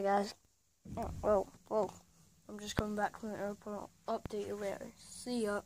Hi guys. Oh, well, whoa. I'm just coming back from the airport. I'll update you later. See ya.